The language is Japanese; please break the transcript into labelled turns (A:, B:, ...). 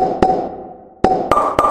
A: you